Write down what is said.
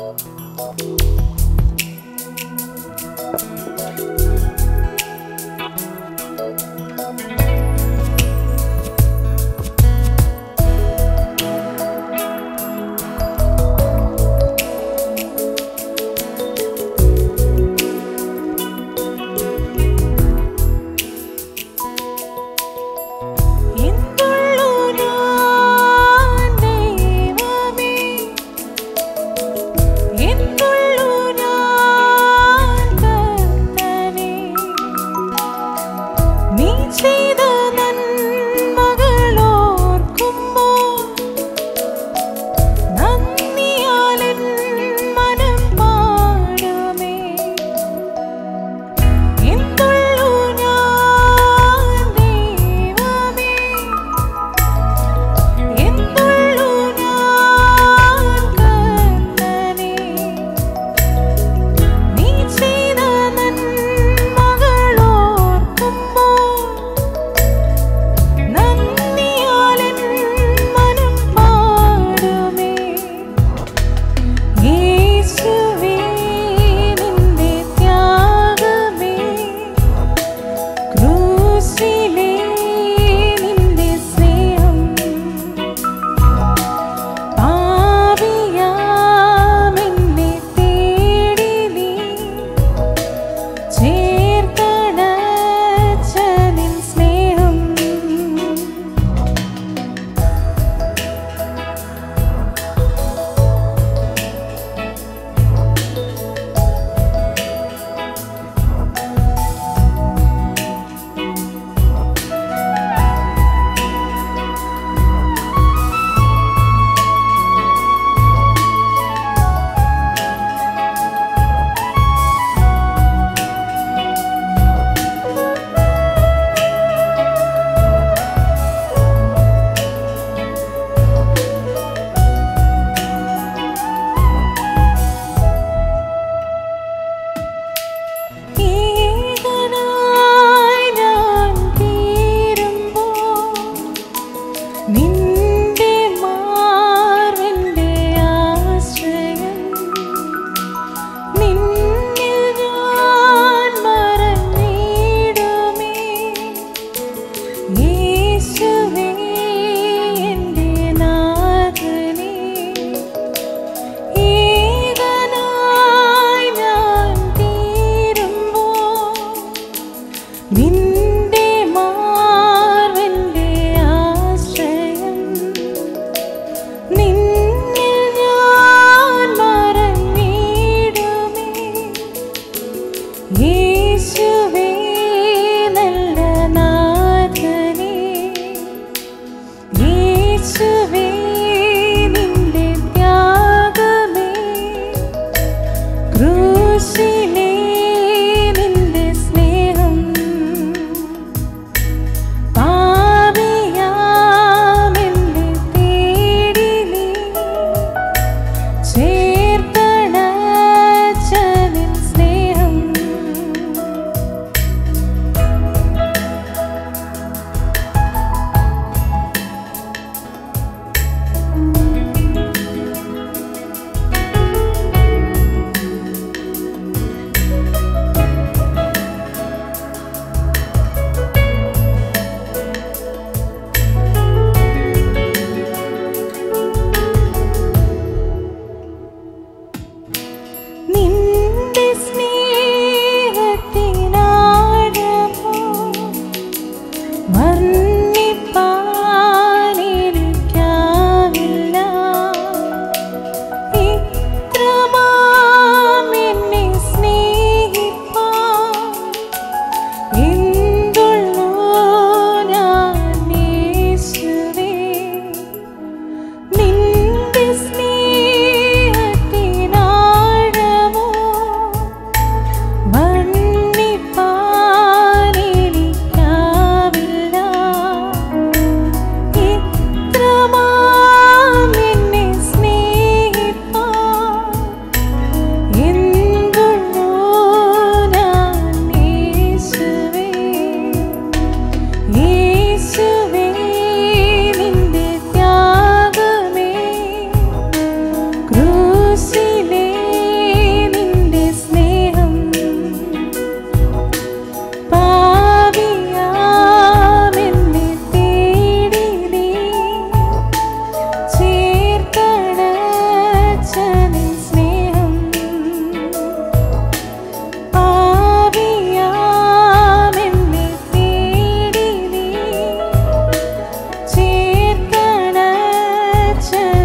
Thank you. Sí. kiss me. change.